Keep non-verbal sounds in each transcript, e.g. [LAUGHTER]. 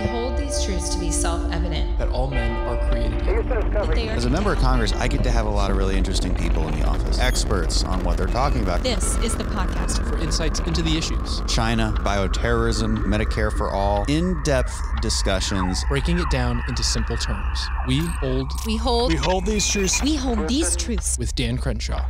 We hold these truths to be self-evident. that all men are created equal. that they are As a member of Congress, I get to have a lot of really interesting people in the office, experts on what they're talking about. This is the podcast. For insights into the issues, China, bioterrorism, Medicare for all, in depth discussions. breaking it down into simple terms. We hold We hold We hold these truths. we hold these truths. with Dan Crenshaw.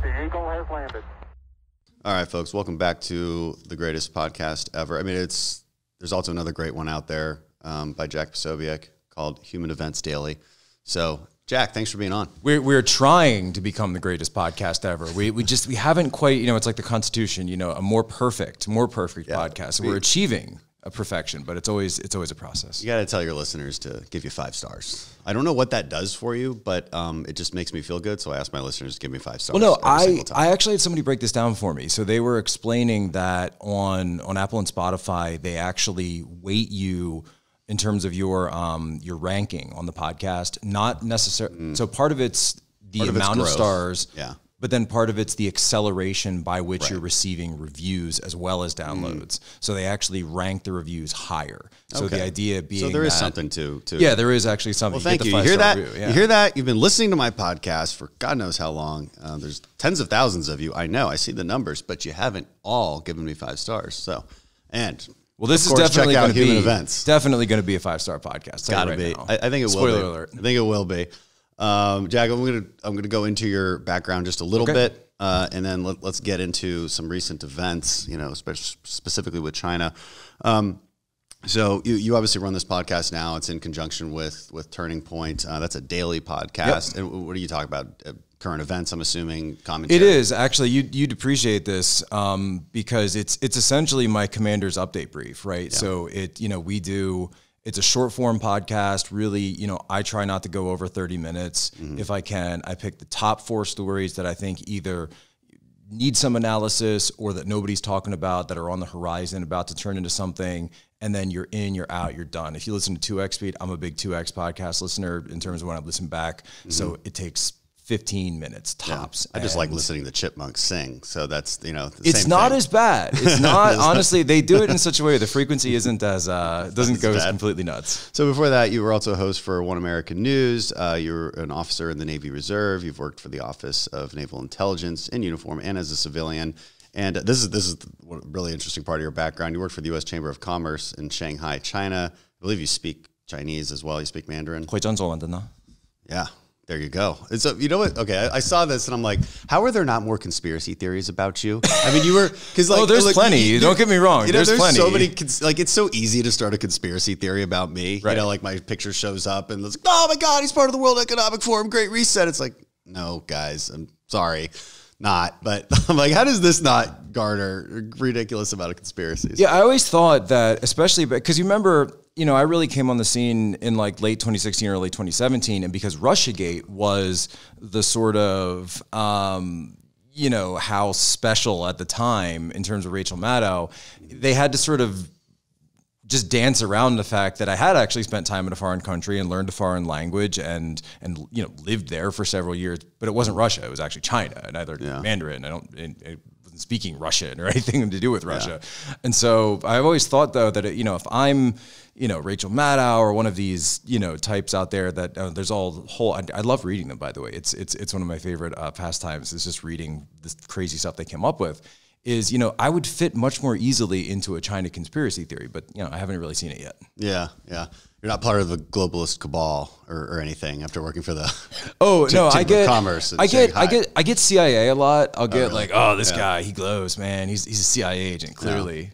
All right, folks, welcome back to the greatest podcast ever. I mean, it's there's also another great one out there um, by Jack Posobiec called Human Events Daily. So, Jack, thanks for being on. We're, we're trying to become the greatest podcast ever. We, we just we haven't quite you know it's like the Constitution you know a more perfect more perfect podcast. So we're achieving a perfection, but it's always it's always a process. You got to tell your listeners to give you five stars. I don't know what that does for you, but um, it just makes me feel good. So I ask my listeners to give me five stars. Well, no, I. I actually had somebody break this down for me. So they were explaining that on on Apple and Spotify, they actually weight you in terms of your um your ranking on the podcast, not necessarily. So part of it's the Mm. Part of it's amount of stars, Yeah. But then part of it's the acceleration by which you're receiving reviews as well as Mm. downloads. So they actually rank the reviews higher. So the idea being so there is that- something to to Yeah, there is actually something. Well, thank get you. You hear that? yeah. You hear that? You've been listening to my podcast for God knows how long. Uh, there's tens of thousands of you. I know. I see the numbers, but you haven't all given me five stars. So, and Well, this of is definitely going to be Events. definitely going to be a five star podcast. Gotta right be. I, I think it Spoiler will be. alert. I think it will be. Um, Jack, I'm gonna I'm gonna go into your background just a little Okay. bit, uh, and then let, let's get into some recent events. You know, spe- specifically with China. Um, so you, you obviously run this podcast now. It's in conjunction with with Turning Point. Uh, that's a daily podcast. And what do you talk about? Current events. I'm assuming commentary. It is actually you you'd appreciate this um, because it's it's essentially my commander's update brief, right? So it you know we do it's a short form podcast. Really, you know, I try not to go over 30 minutes if I can. I pick the top four stories that I think either need some analysis or that nobody's talking about that are on the horizon about to turn into something and then you're in you're out you're done if you listen to 2x speed i'm a big 2x podcast listener in terms of when i listen back so it takes 15 minutes tops I just like And listening to chipmunks sing. So that's you know. the it's same not thing. as bad [LAUGHS] it's not honestly they do it in [LAUGHS] such a way the frequency isn't as uh doesn't go as bad. completely nuts So before that, you were also a host for One American News. Uh, you were an officer in the Navy Reserve. You've worked for the Office of Naval Intelligence in uniform and as a civilian. And this is this is the one really interesting part of your background. You worked for the U.S. Chamber of Commerce in Shanghai, China. I believe you speak Chinese as well. You speak Mandarin. 会讲中文的呢 Yeah, there you go. And so you know what? Okay, I, I saw this and I'm like, how are there not more conspiracy theories about you? I mean, you were because oh, like Oh, there's like, plenty. you- Don't get me wrong. You know, There's there's, plenty. so many. Cons- like it's so easy to start a conspiracy theory about me. You Right. know, like my picture shows up and it's like, oh my god, he's part of the World Economic Forum, Great Reset. It's like, no, guys, I'm sorry, not. But [LAUGHS] I'm like, how does this not garner a ridiculous amount of conspiracies? Yeah, I always thought that, especially because you remember, you know, I really came on the scene in like late 2016, early 2017, and because RussiaGate was the sort of, um, you know, how special at the time in terms of Rachel Maddow, they had to sort of just dance around the fact that I had actually spent time in a foreign country and learned a foreign language and and you know lived there for several years. But it wasn't Russia; it was actually China, and either Mandarin. I don't. It, it speaking Russian or [LAUGHS] anything to do with Russia. And so I've always thought though that it, you know if I'm you know Rachel Maddow or one of these you know types out there that uh, there's all whole. I, I love reading them by the way. It's it's it's one of my favorite uh, pastimes. Is just reading this crazy stuff they came up with is you know I would fit much more easily into a China conspiracy theory, but you know I haven't really seen it yet. yeah, yeah. You're not part of the globalist cabal or, or anything after working for the. [LAUGHS] Oh [LAUGHS] no, I get Commerce I get I get I get CIA a lot. I'll get really? like, oh, this guy he glows, man. He's he's a CIA agent clearly.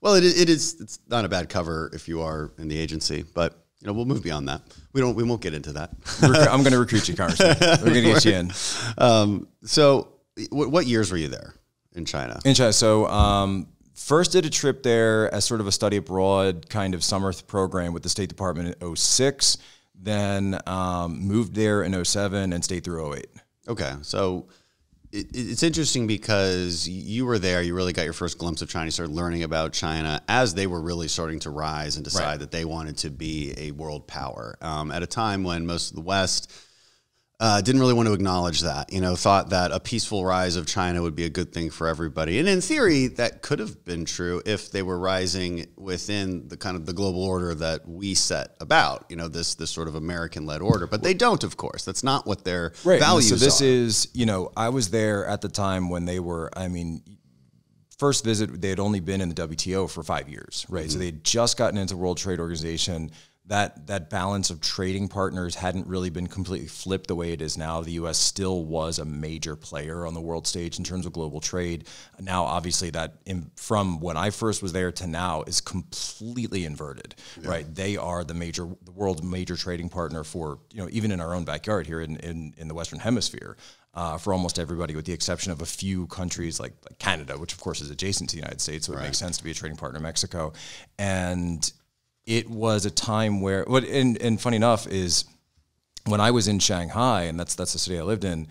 Well, it, is- it is. It's not a bad cover if you are in the agency, but you know we'll move beyond that. We don't. We won't get into that. I'm going [LAUGHS] to recruit you, Congressman. We're going to get you in. um, so, what, what years were you there in China? In China. So, um, first did a trip there as sort of a study abroad kind of summer program with the State Department in 06. Then um, moved there in 07 and stayed through 08. Okay, so it, it's interesting because you were there. You really got your first glimpse of China. You started learning about China as they were really starting to rise and decide Right. that they wanted to be a world power um, at a time when most of the West. Uh, didn't really want to acknowledge that. You know, thought that a peaceful rise of China would be a good thing for everybody. And in theory, that could have been true if they were rising within the kind of the global order that we set about. You know, this this sort of American-led order. But they don't, of course. That's not what their Right. values So this are. is, you know, I was there at the time when they were, I mean, first visit, they had only been in the WTO for five years, right? Mm-hmm. So they had just gotten into World Trade Organization. That that balance of trading partners hadn't really been completely flipped the way it is now. The U.S. still was a major player on the world stage in terms of global trade. Now, obviously, that in, from when I first was there to now is completely inverted, right? They are the major, the world's major trading partner for you know even in our own backyard here in in, in the Western Hemisphere uh, for almost everybody, with the exception of a few countries like, like Canada, which of course is adjacent to the United States, so it makes sense to be a trading partner Mexico. And it was a time where, what and, and funny enough is when I was in Shanghai, and that's that's the city I lived in,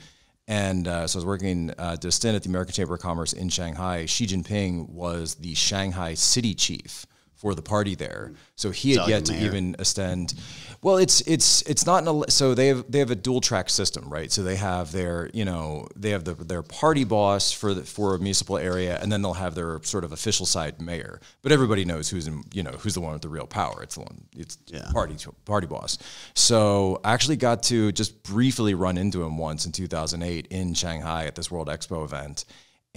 and uh, so I was working uh, a stint at the American Chamber of Commerce in Shanghai. Xi Jinping was the Shanghai city chief for the party there, so he had yet to even extend. Well, it's it's it's not an, ele- so they have they have a dual track system, right? So they have their you know they have the, their party boss for the, for a municipal area, and then they'll have their sort of official side mayor. But everybody knows who's in, you know who's the one with the real power. It's the one it's Yeah. party party boss. So I actually got to just briefly run into him once in 2008 in Shanghai at this World Expo event.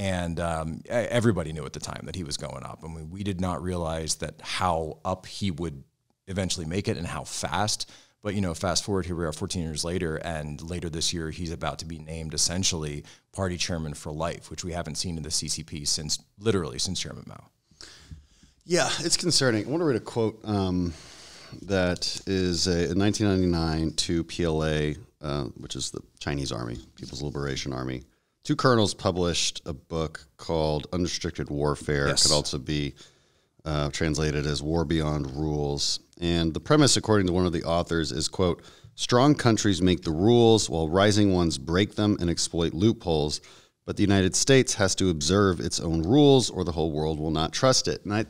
And um, everybody knew at the time that he was going up. I mean, we did not realize that how up he would eventually make it and how fast. But you know, fast forward here we are 14 years later, and later this year he's about to be named essentially party chairman for life, which we haven't seen in the CCP since literally since Chairman Mao. Yeah, it's concerning. I want to read a quote um, that is a, in 1999 to PLA, uh, which is the Chinese Army, People's Liberation Army. Two colonels published a book called Unrestricted Warfare. Yes. It could also be uh, translated as War Beyond Rules. And the premise, according to one of the authors, is quote, strong countries make the rules while rising ones break them and exploit loopholes. But the United States has to observe its own rules or the whole world will not trust it. And I,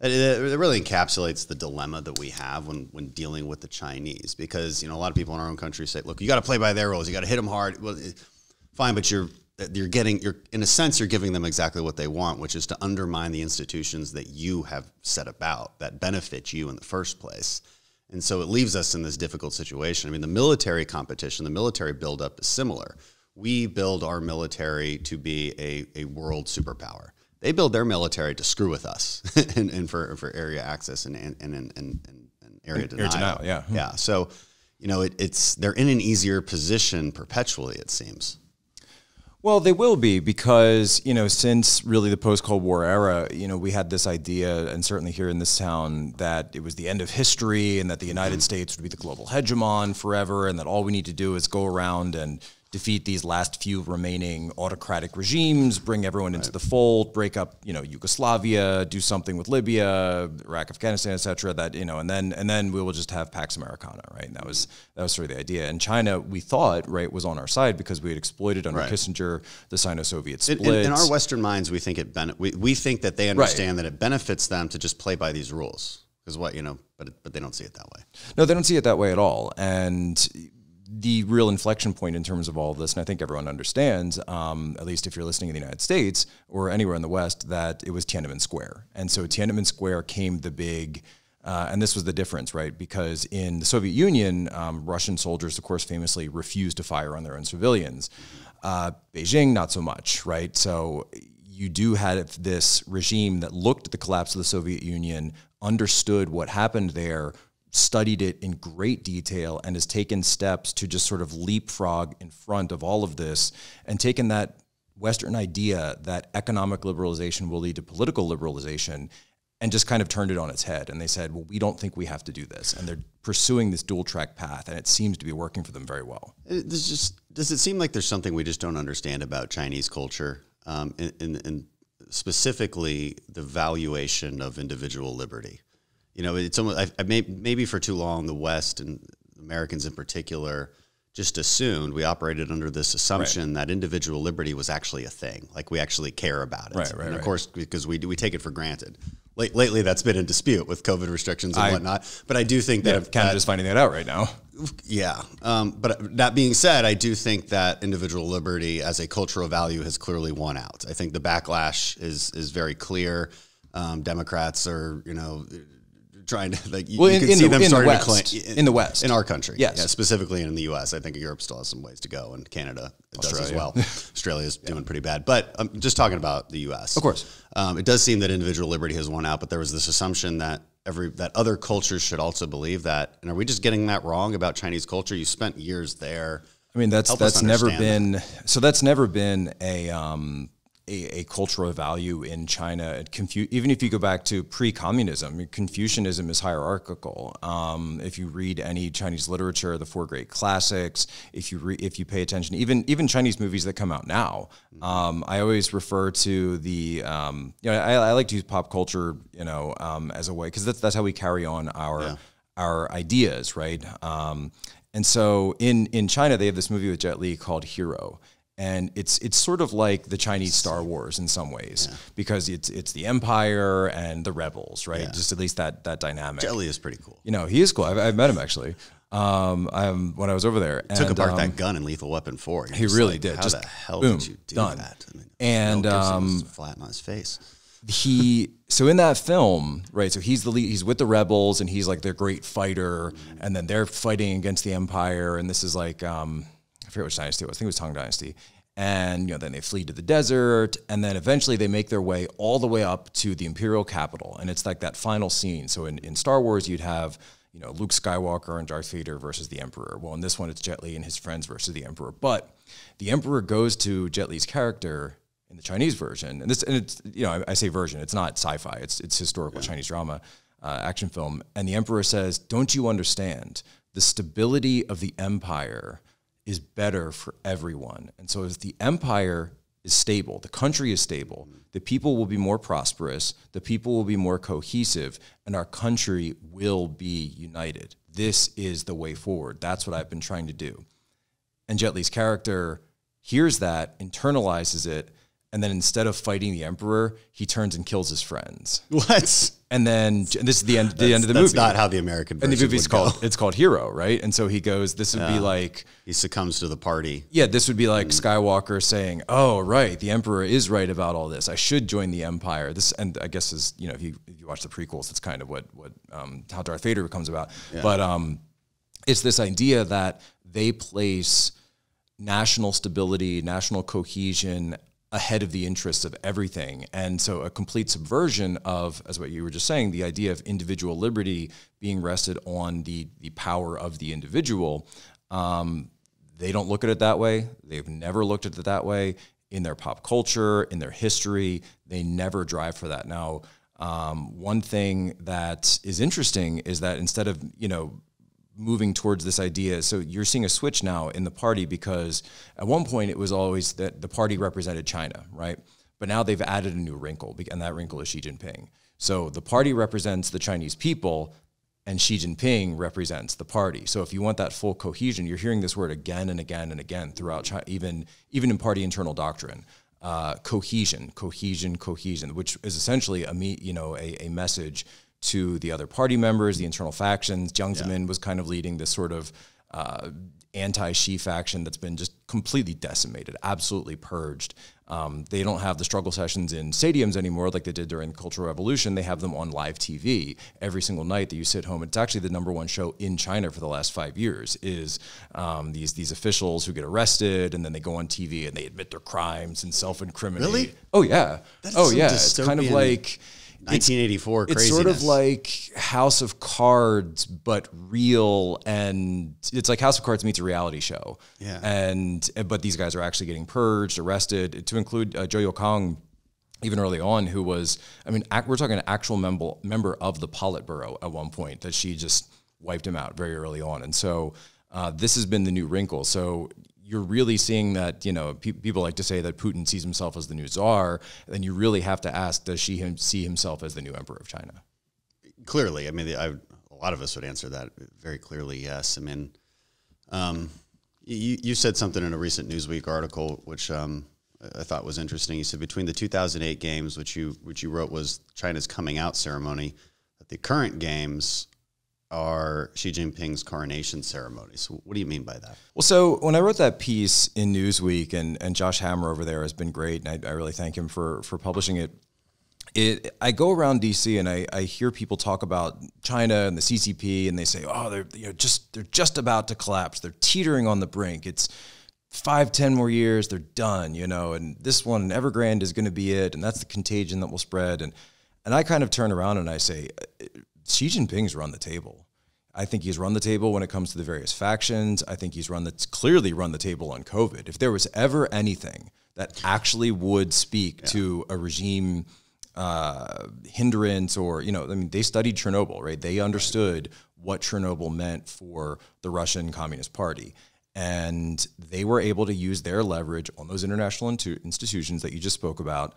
it, really encapsulates the dilemma that we have when, when dealing with the Chinese, because you know a lot of people in our own country say, "Look, you got to play by their rules. You got to hit them hard." Well, fine, but you're you're getting you're in a sense you're giving them exactly what they want, which is to undermine the institutions that you have set about that benefit you in the first place. And so it leaves us in this difficult situation. I mean, the military competition, the military buildup is similar. We build our military to be a, a world superpower. They build their military to screw with us [LAUGHS] and, and for, for area access and, and, and, and, and, and area denial. denial, yeah. Hmm. Yeah. So, you know, it, it's they're in an easier position perpetually, it seems. Well, they will be because, you know, since really the post Cold War era, you know, we had this idea, and certainly here in this town, that it was the end of history and that the mm-hmm. United States would be the global hegemon forever, and that all we need to do is go around and defeat these last few remaining autocratic regimes, bring everyone into the fold, break up, you know, Yugoslavia, do something with Libya, Iraq, Afghanistan, et cetera, that, you know, and then and then we will just have Pax Americana, right? And that was mm-hmm. that was sort of the idea. And China, we thought, right, was on our side because we had exploited under Right. Kissinger the Sino-Soviet In, split. in, in our Western minds, we think it ben- we, we think that they understand that it benefits them to just play by these rules. Because what you know, but but they don't see it that way. No, they don't see it that way at all. And the real inflection point in terms of all of this, and I think everyone understands, um, at least if you're listening in the United States or anywhere in the West, that it was Tiananmen Square. And so Tiananmen Square came the big. Uh, and this was the difference, right? Because in the Soviet Union, um, Russian soldiers, of course, famously refused to fire on their own civilians. Uh, Beijing, not so much, right? So you do have this regime that looked at the collapse of the Soviet Union, understood what happened there, studied it in great detail, and has taken steps to just sort of leapfrog in front of all of this and taken that Western idea that economic liberalization will lead to political liberalization and just kind of turned it on its head. And they said, well, we don't think we have to do this. And they're pursuing this dual track path, and it seems to be working for them very well. It, there's just does it seem like there's something we just don't understand about Chinese culture, um, in, in, in specifically the valuation of individual liberty? You know, it's almost I, I may, maybe for too long the West and Americans in particular just assumed we operated under this assumption that individual liberty was actually a thing, like we actually care about it. Right, right, and of right. course, because we we take it for granted. Late, lately, that's been in dispute with COVID restrictions and I- whatnot. But I do think that if Canada's that- finding that out right now. Yeah. Um, but that being said, I do think that individual liberty as a cultural value has clearly won out. I think the backlash is is very clear. Um, Democrats are, you know, trying to like you, Well, you in- can in see the- them in the starting West. to claim In the West. in our country, Yes. yeah, specifically in the U.S. I think Europe still has some ways to go, and Canada does as well Australia. [LAUGHS] Australia's doing pretty bad, but I'm just talking about the U.S. Of course. um, it does seem that individual liberty has won out, but there was this assumption that every that other cultures should also believe that. And are we just getting that wrong about Chinese culture? You spent years there. I mean, that's Help that's never been so. That's never been a um, a, a cultural value in China. Confu- even if you go back to pre-communism, Confucianism is hierarchical. Um, if you read any Chinese literature, the four great classics, if you re- if you pay attention, even even Chinese movies that come out now, um, I always refer to the um, you know I, I like to use pop culture you know um, as a way because that's that's how we carry on our our ideas, right? Um, and so in in China, they have this movie with Jet Li called Hero, and it's it's sort of like the Chinese Star Wars in some ways because it's it's the Empire and the rebels, right? Just at least that that dynamic. Jet Li is pretty cool. You know, he is cool. I've, I've met him actually. Um, um, when I was over there, Took apart um, that gun in Lethal Weapon Four. You're he really like, did. How Just the hell boom, did you do done. that? I mean, And, um, flat on his face. he so in that film right so he's the lead he's with the rebels and he's like their great fighter and then they're fighting against the empire and this is like um i forget which dynasty it was. I think it was tang dynasty. And you know then they flee to the desert and then eventually they make their way all the way up to the imperial capital and it's like that final scene. So in, in star wars you'd have you know luke skywalker and darth vader versus the emperor. Well in this one it's jet li and his friends versus the emperor. But the emperor goes to jet li's character in the Chinese version, and this, and it's you know, I, I say version, it's not sci-fi, it's it's historical Chinese drama, uh, action film, and the emperor says, "Don't you understand? The stability of the empire is better for everyone, and so if the empire is stable, the country is stable, the people will be more prosperous, the people will be more cohesive, and our country will be united. This is the way forward. That's what I've been trying to do." And Jet Li's character hears that, internalizes it, and then instead of fighting the emperor, he turns and kills his friends. What? And then and this is the end, the end of the That's movie. That's not how the American and the movie's would go. called it's called Hero, right? And so he goes, this would be like He succumbs to the party. yeah, this would be like Skywalker saying, "Oh, right, the Emperor is right about all this. I should join the Empire." This, and I guess is you know if you if you watch the prequels, that's kind of what what um, how Darth Vader becomes about. But um, it's this idea that they place national stability, national cohesion ahead of the interests of everything. And so a complete subversion of, as what you were just saying, the idea of individual liberty being rested on the the power of the individual. Um, they don't look at it that way. They've never looked at it that way in their pop culture, in their history. They never drive for that. Now, um, one thing that is interesting is that instead of you know moving towards this idea. So you're seeing a switch now in the party because at one point it was always that the party represented China, right? But now they've added a new wrinkle, and that wrinkle is Xi Jinping. So the party represents the Chinese people, and Xi Jinping represents the party. So if you want that full cohesion, you're hearing this word again and again and again throughout China, even even in party internal doctrine. Uh, cohesion, cohesion, cohesion, which is essentially a you know, a, a message to the other party members, the internal factions. Jiang Zemin was kind of leading this sort of uh, anti-Xi faction that's been just completely decimated, absolutely purged. Um, they don't have the struggle sessions in stadiums anymore like they did during the Cultural Revolution. They have them on live TV every single night that you sit home. It's actually the number one show in China for the last five years. Is um, these these officials who get arrested and then they go on TV and they admit their crimes and self-incriminate. Really? Oh yeah. That's oh yeah. It's kind of like. It's- 1984 it's craziness. sort of like House of Cards, but real, and it's like House of Cards meets a reality show. Yeah. And but these guys are actually getting purged, arrested. To include uh, Joe Kong, even early on, who was, I mean, ac- we're talking an actual member member of the Politburo at one point that Xi just wiped him out very early on, and so uh, this has been the new wrinkle. So you're really seeing that you know pe- people like to say that Putin sees himself as the new czar. Then you really have to ask, does Xi him see himself as the new emperor of China? clearly. I mean, I, a lot of us would answer that very clearly. Yes. I mean, um, you, you said something in a recent Newsweek article, which um, I thought was interesting. You said between the 2008 games, which you which you wrote was China's coming out ceremony, that the current games are Xi Jinping's coronation ceremony. So, what do you mean by that? Well, so when I wrote that piece in Newsweek, and, and Josh Hammer over there has been great, and I, I really thank him for for publishing it. It, I go around DC and I, I hear people talk about China and the CCP, and they say, "Oh, they're you know, just they're just about to collapse. They're teetering on the brink. It's five, ten more years, they're done." You know, and this one, Evergrande, is going to be it, and that's the contagion that will spread. And and I kind of turn around and I say, Xi Jinping's run the table. I think he's run the table when it comes to the various factions. I think he's run the clearly run the table on COVID. If there was ever anything that actually would speak yeah. to a regime uh, hindrance or you know, I mean, they studied Chernobyl, right? They understood what Chernobyl meant for the Russian Communist Party. And they were able to use their leverage on those international institutions that you just spoke about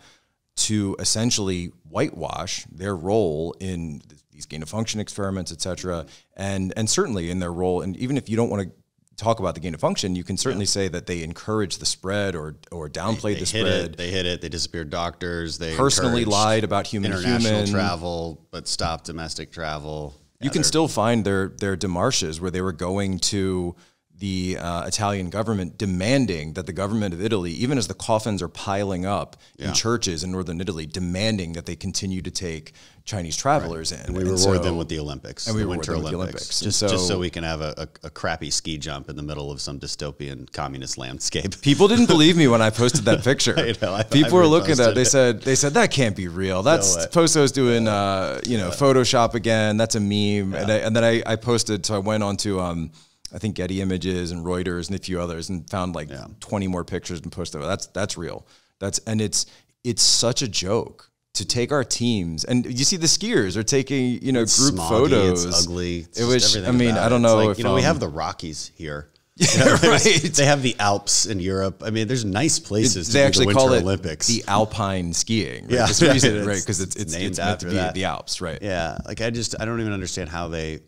to essentially whitewash their role in these gain of function experiments, et cetera, and and certainly in their role. And even if you don't want to talk about the gain of function, you can certainly yeah. say that they encourage the spread or or downplayed they, they the spread. It, they hit it. They disappeared doctors. They personally lied about human international human. travel, but stopped domestic travel. You yeah, can still find their their demarches where they were going to the uh, Italian government demanding that the government of Italy, even as the coffins are piling up yeah. in churches in northern Italy, demanding that they continue to take Chinese travelers right. in. And we and reward so, them with the Olympics, and we the Winter Olympics, Olympics. Just, so, just so we can have a, a, a, crappy ski jump in the middle of some dystopian communist landscape. [LAUGHS] People didn't believe me when I posted that [LAUGHS] picture. I know, I, People I were looking at it. They said they said that can't be real. That's no Poso's doing uh, you know Photoshop again. That's a meme. Yeah. And, and, then I, posted. So I went on to. Um, I think Getty Images and Reuters and a few others, and found like yeah. 20 more pictures and pushed them. That's that's real. That's and it's it's such a joke to take our teams and you see the skiers are taking you know it's group smoggy, photos. It's ugly. It's it was. I mean, I don't know like, if you know um, we have the Rockies here. [LAUGHS] Yeah, [LAUGHS] right. They have the Alps in Europe. I mean, there's nice places. It, they actually the call it Olympics. the Alpine skiing. Right? Yeah, That's reason, right? Because it's it's, named it's after meant to be that. the Alps, right? Yeah, like I just I don't even understand how they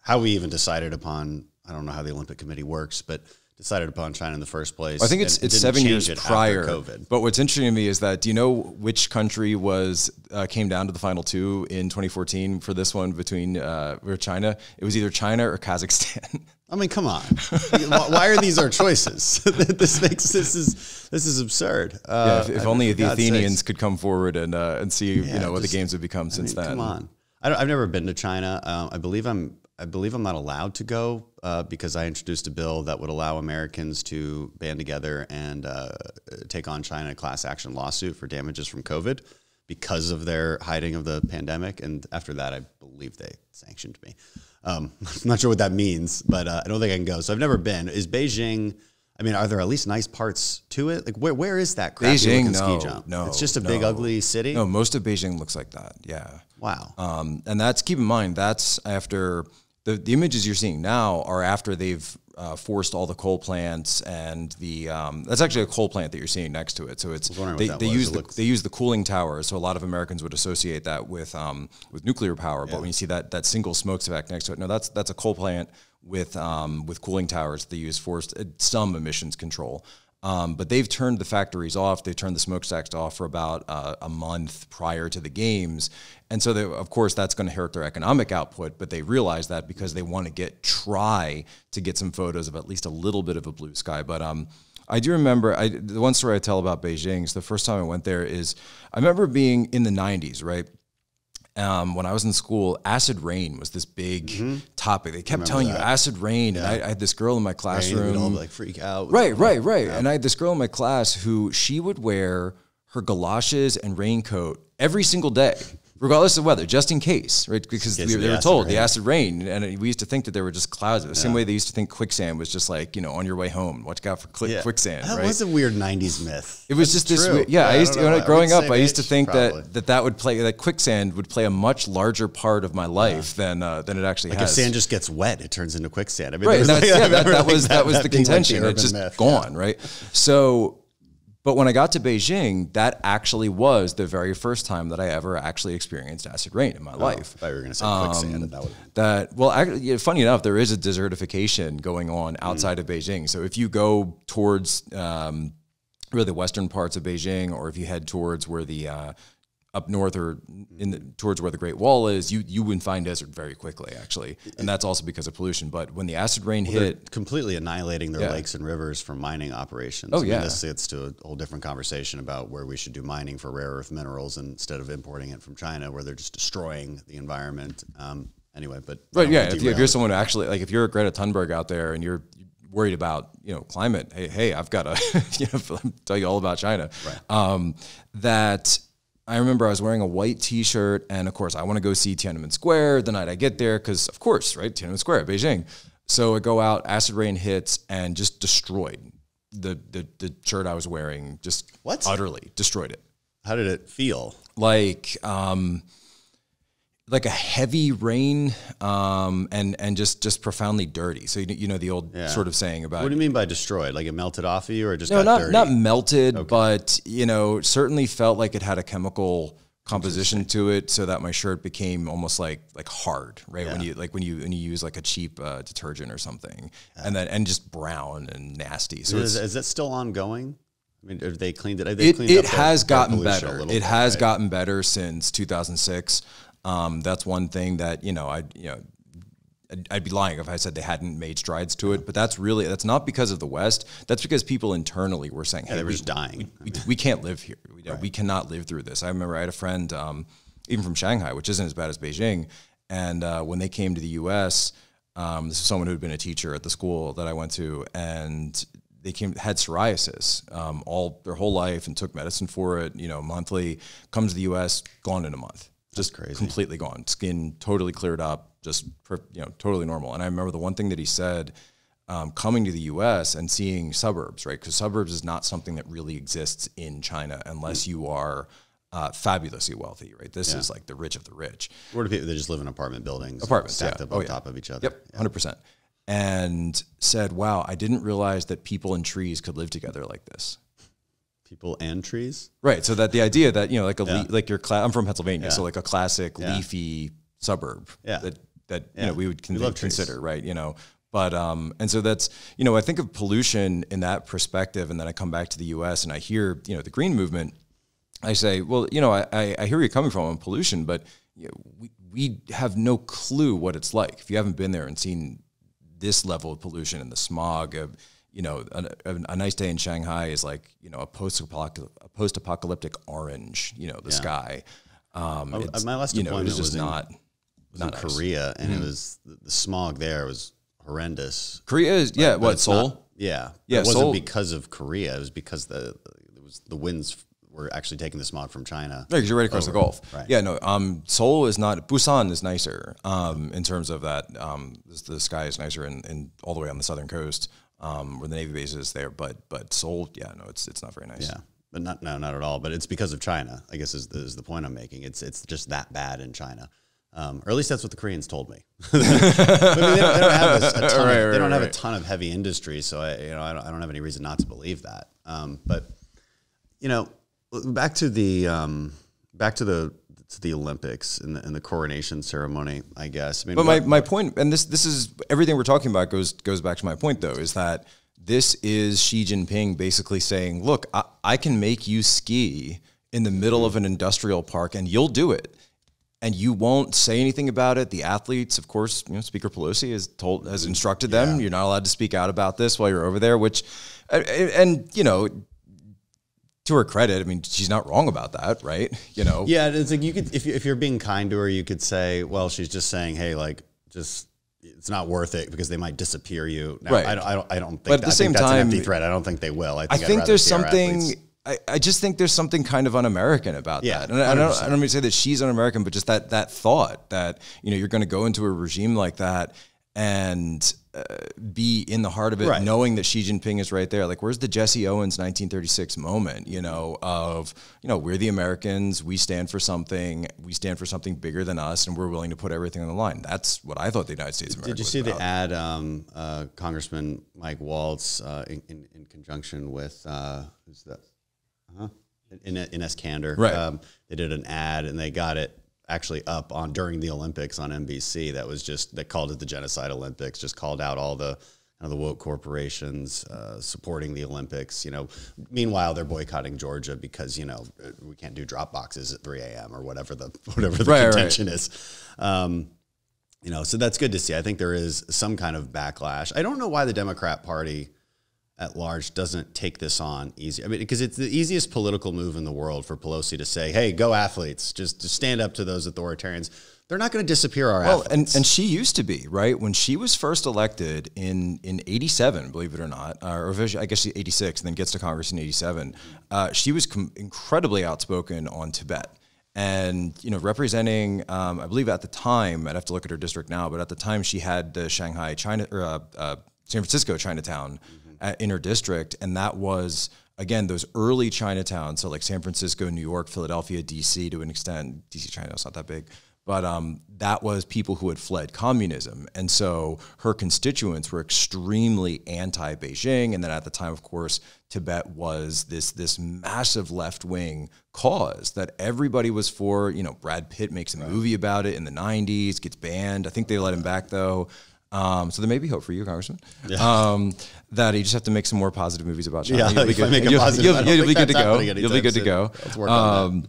how we even decided upon I don't know how the Olympic Committee works, but decided upon China in the first place. I think it's it's seven years it prior. COVID. But what's interesting to me is that do you know which country was uh, came down to the final two in 2014 for this one between uh, China? It was either China or Kazakhstan. [LAUGHS] I mean, come on. Why are these our choices? [LAUGHS] this makes this is this is absurd. Uh, yeah, if, if only the Athenians sakes. could come forward and uh, and see yeah, you know what just, the games have become since mean, then. Come on. I have never been to China. Um, I believe I'm I believe I'm not allowed to go uh, because I introduced a bill that would allow Americans to band together and uh, take on China a class action lawsuit for damages from COVID because of their hiding of the pandemic. And after that, I believe they sanctioned me. Um, I'm [LAUGHS] not sure what that means, but uh, I don't think I can go. So I've never been. Is Beijing? I mean, are there at least nice parts to it? Like, where where is that crappy Beijing, no, ski jump? No, it's just a no. big ugly city. No, most of Beijing looks like that. Yeah. Wow. Um, and that's keep in mind that's after the, the images you're seeing now are after they've uh, forced all the coal plants and the um, that's actually a coal plant that you're seeing next to it. So it's they, they use the they use the cooling towers. So a lot of Americans would associate that with um, with nuclear power. Yeah. But when you see that that single smokestack next to it, no, that's that's a coal plant with um, with cooling towers. They use forced uh, some emissions control. Um, but they've turned the factories off. They've turned the smokestacks off for about uh, a month prior to the games, and so they, of course that's going to hurt their economic output. But they realize that because they want to get try to get some photos of at least a little bit of a blue sky. But um, I do remember I, the one story I tell about Beijing. So the first time I went there is I remember being in the '90s, right? Um, when I was in school, acid rain was this big mm-hmm. topic. They kept telling that. you acid rain, yeah. and I, I, had this girl in my classroom. Rain, all like freak out. Right, right, right. Yeah. And I had this girl in my class who she would wear her galoshes and raincoat every single day regardless of weather, just in case, right? Because we, they were told rain. the acid rain, and we used to think that there were just clouds. The yeah. same way they used to think quicksand was just like you know on your way home, watch out for cl- yeah. quicksand. That right? was a weird '90s myth. It was That's just this. Yeah, yeah, I used to, growing up, I used to think probably. that, that that would play that quicksand would play a much larger part of my life than uh, than it actually like has. If sand just gets wet, it turns into quicksand. I mean, right? Like, [LAUGHS] yeah, that, that was that, was the contention. Like it's just myth. gone, right? So but when I got to Beijing, that actually was the very first time that I ever actually experienced acid rain in my oh, life. I thought you were going to say quicksand. Um, that, that, well, actually, funny enough, there is a desertification going on outside mm. of Beijing. So if you go towards um, really the western parts of Beijing, or if you head towards where the uh, up north or in the, towards where the Great Wall is, you you wouldn't find desert very quickly, actually, and that's also because of pollution. But when the acid rain They're hit, completely annihilating their Yeah. lakes and rivers from mining operations. Oh, I mean, yeah. this gets to a whole different conversation about where we should do mining for rare earth minerals instead of importing it from China, where they're just destroying the environment. Um, anyway, but Right. Yeah. If, you, if you're someone who actually like, if you're a Greta Thunberg out there and you're worried about you know climate, hey, hey, I've got to [LAUGHS] you know [LAUGHS] tell you all about China. Right. Um, that I remember I was wearing a white T-shirt, and of course I want to go see Tiananmen Square the night I get there because of course, right, Tiananmen Square, Beijing. So I go out, acid rain hits, and just destroyed the the, the shirt I was wearing. Just What? utterly destroyed it How did it feel? like um like a heavy rain um and and just just profoundly dirty so you, you know the old Yeah. sort of saying about What do you mean by destroyed? Like it melted off of you, or just no got not dirty? not melted but you know certainly felt like it had a chemical composition to it so that my shirt became almost like like hard right when you like when you when you use like a cheap uh, detergent or something and then and just brown and nasty so is, is that still ongoing? I mean, have they cleaned it? They it, cleaned it up has their gotten a better. It has gotten better since 2006. Um, that's one thing that you know I you know I'd, I'd be lying if I said they hadn't made strides to it. But that's really that's not because of the West. That's because people internally were saying, "Hey, they were we, just dying. We, we, we can't live here. We, we cannot live through this." I remember I had a friend, um, even from Shanghai, which isn't as bad as Beijing, and uh, when they came to the U.S. Um, this is someone who had been a teacher at the school that I went to, and they came had psoriasis um, all their whole life and took medicine for it, you know, monthly. Comes to the U.S., gone in a month, just crazy. completely gone. Skin totally cleared up, just you know, totally normal. And I remember the one thing that he said. Um, coming to the U.S. and seeing suburbs, right? Because suburbs is not something that really exists in China unless you are uh, fabulously wealthy, right? This is like the rich of the rich. Where do people? They just live in apartment buildings, Apartments, stacked yeah. up Oh, on yeah. top of each other. Yep, hundred percent. And said, "Wow, I didn't realize that people and trees could live together like this." People and trees. Right. So that the idea that you know, like a Yeah. le- like your cla- I'm from Pennsylvania, so like a classic Yeah. leafy suburb. Yeah. That that you know we would con- We love trees. consider right. You know. But um, and so that's you know I think of pollution in that perspective, and then I come back to the U.S. and I hear you know the green movement. I say, well, you know, I, I, I hear you're coming from on pollution, but you know, we we have no clue what it's like if you haven't been there and seen this level of pollution and the smog of you know a, a, a nice day in Shanghai is like you know a post a post apocalyptic orange you know the sky um my last you know deployment it's just was in- not was not in nice. Korea, and it was the, the smog there was horrendous. Korea is yeah But what Seoul not- yeah, Yeah, It wasn't Seoul- because of Korea. It was because the it was the winds were actually taking the smog from China. Because you're right across the. Gulf. Right. Yeah, no. Um, Seoul is not. Busan is nicer. Um, in terms of that. Um, the, the sky is nicer and all the way on the southern coast, um, where the navy base is there. But but Seoul, yeah, no, it's it's not very nice. Yeah, but not no, not at all. But it's because of China. I guess is the, is the point I'm making. It's it's just that bad in China. Um, or at least that's what the Koreans told me. [LAUGHS] I mean, they, don't, they don't have a, a ton. [LAUGHS] Right, of, they don't have a ton of heavy industry, so I, you know, I don't, I don't have any reason not to believe that. Um, but you know, back to the um, back to the to the Olympics and the, and the coronation ceremony. I guess. I mean, But my, my point, and this this is everything we're talking about goes goes back to my point though, is that this is Xi Jinping basically saying, look, I, I can make you ski in the middle of an industrial park, and you'll do it. And you won't say anything about it. The athletes, of course, you know, Speaker Pelosi has told, has instructed them, you're not allowed to speak out about this while you're over there. Which, and you know, to her credit, I mean, she's not wrong about that, right? You know, Yeah, it's like you could if you, if you're being kind to her, you could say, well, she's just saying, hey, like just it's not worth it because they might disappear you. Now, Right. I don't, I don't, I don't think. But at that- the same that's an empty threat. I don't think they will. I think, I think there's something. I, I just think there's something kind of un-American about Yeah, that, and I, I don't. I don't mean to say that she's un-American, but just that that thought that you know you're going to go into a regime like that and uh, be in the heart of it, Right. knowing that Xi Jinping is right there. Like, where's the Jesse Owens 1936 moment? You know, of you know we're the Americans, we stand for something, we stand for something bigger than us, and we're willing to put everything on the line. That's what I thought the United States of America. Did you see the ad, um, uh, Congressman Mike Waltz, uh, in, in, in conjunction with uh, who's that? Uh-huh. In, Enes Kanter. Right. Um, they did an ad and they got it actually up on during the Olympics on NBC. That was just that called it the Genocide Olympics. Just called out all the kind of the woke corporations uh, supporting the Olympics. You know, meanwhile they're boycotting Georgia because you know we can't do drop boxes at 3 a.m. or whatever the [LAUGHS] whatever the Right, right. contention is. Um, you know, so that's good to see. I think there is some kind of backlash. I don't know why the Democrat Party at large doesn't take this on easy. I mean, because it's the easiest political move in the world for Pelosi to say, "Hey, go athletes! Just, just stand up to those authoritarians." They're not going to disappear our Well, athletes. and, and she used to be right when she was first elected in in '87, believe it or not, uh, or I guess she '86, and then gets to Congress in '87. Uh, she was incredibly outspoken on Tibet, and you know, representing. Um, I believe at the time, I'd have to look at her district now, but at the time she had the Shanghai China or uh, uh, San Francisco Chinatown in her district, and that was again those early Chinatowns. So like San Francisco, New York, Philadelphia, D.C. to an extent. D.C. China Chinatown's not that big but um, that was people who had fled communism. And so her constituents were extremely anti Beijing. And then at the time, of course, Tibet was this, this massive left wing cause that everybody was for. You know, Brad Pitt makes a movie about it in the 90s, gets banned. I think they let him back though. Um, so there may be hope for you, Congressman. Um, that you just have to make some more positive movies about China. Yeah, You'll be good. make You'll- positive, you'll- don't you'll be good to go. You'll be good to go. Let's work on that. Um,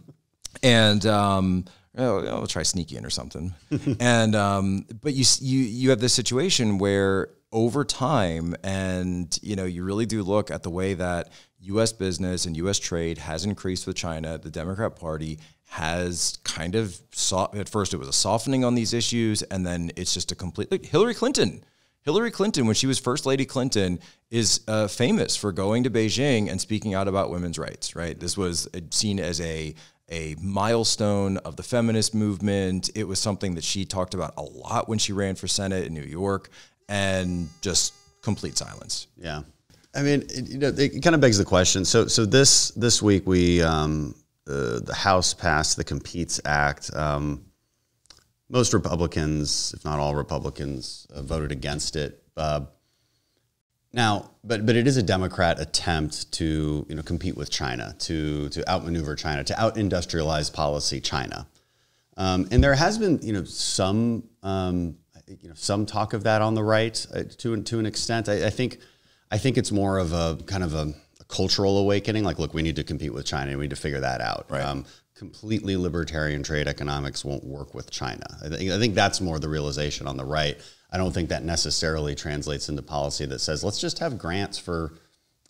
and um, oh, I'll try sneaky in or something. [LAUGHS] and um, but you you you have this situation where over time, and you know, you really do look at the way that U.S. business and U.S. trade has increased with China. The Democrat Party has kind of saw at first it was a softening on these issues, and then it's just a complete Hillary Clinton. Hillary Clinton, when she was First Lady Clinton, is uh, famous for going to Beijing and speaking out about women's rights. Right, this was uh, seen as a a milestone of the feminist movement. It was something that she talked about a lot when she ran for Senate in New York, and just complete silence. Yeah, I mean, it, you know, it kind of begs the question. So, so this this week we um, uh, the House passed the Competes Act. Um, most Republicans, if not all Republicans, uh, voted against it. Uh, now, but but it is a Democrat attempt to you know compete with China, to to outmaneuver China, to out-industrialize policy China. Um, and there has been, you know, some, um, you know, some talk of that on the right uh, to to an extent. I, I think, I think it's more of a kind of a cultural awakening. Like, look, we need to compete with China, and we need to figure that out. Right. Um, completely libertarian trade economics won't work with China. I think, I think that's more the realization on the right. I don't think that necessarily translates into policy that says let's just have grants for